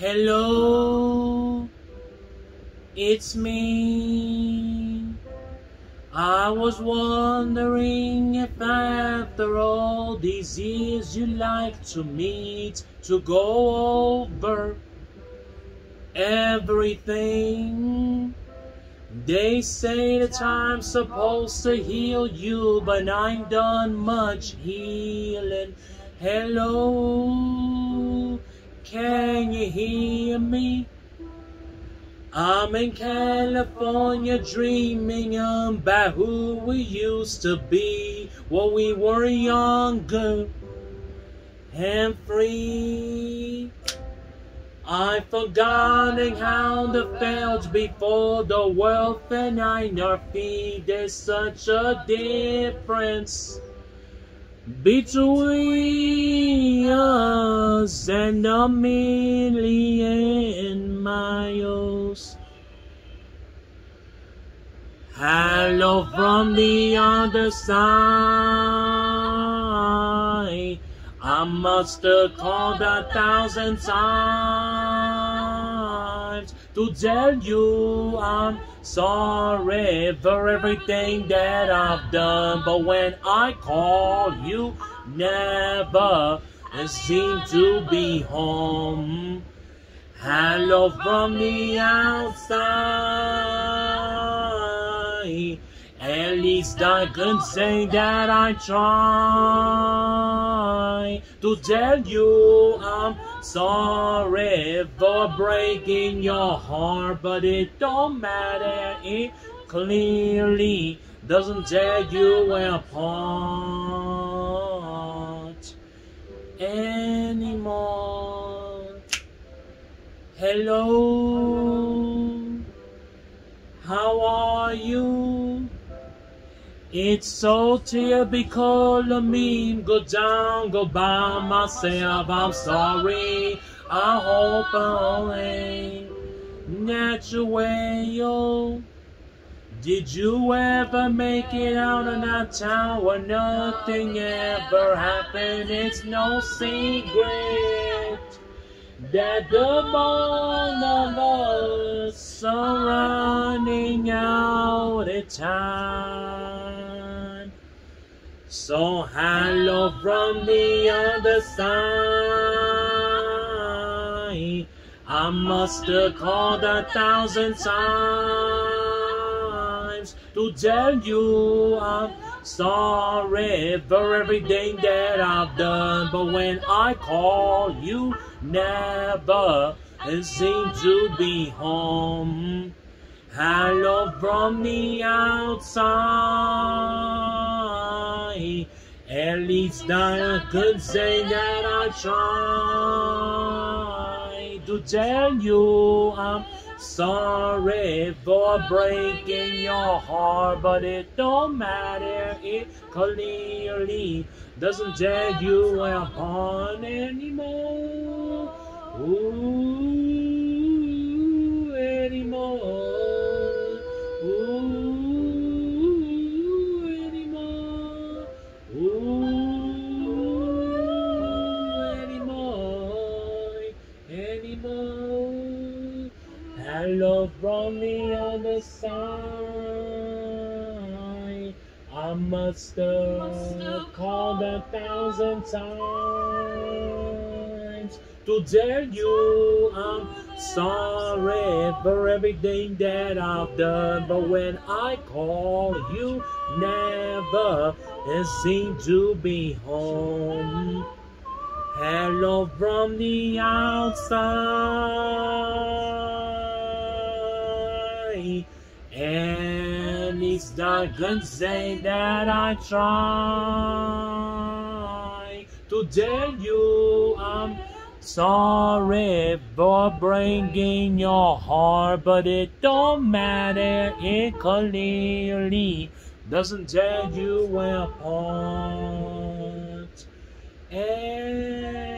Hello, it's me. I was wondering if after all these years you'd like to meet to go over everything. They say the time's supposed to heal you, but I ain't done much healing. Hello, can you hear me? I'm in California dreaming about who we used to be when we were younger and free. I've forgotten how the felt before the world and our feet. There's such a difference between us and a million miles. Hello from the other side. I must have called a thousand times to tell you I'm sorry for everything that I've done. But when I call, you never seem to be home. Hello from the outside. At least I can say that I try to tell you I'm sorry for breaking your heart, but it don't matter. It clearly doesn't tear you apart anymore. Hello, how are you? It's so typical of me. Go down, go by myself. I'm sorry. I hope I ain't natural yo. Did you ever make it out of that town where nothing ever happened? It's no secret that the bone of us are running out of time. So hello from the other side. I must have called a thousand times to tell you I'm sorry for everything that I've done. But when I call, you never seem to be home. Hello from the outside. At least I could say that I tried to tell you I'm sorry for breaking your heart, but it don't matter. It clearly doesn't tear you apart anymore. Ooh, Hello from the other side. I must have called a thousand times to tell you I'm sorry for everything that I've done. But when I call, you never seem to be home. Hello from the outside. And it's not gonna say that I try to tell you I'm sorry for breaking your heart, but it don't matter. It clearly doesn't tell you apart. And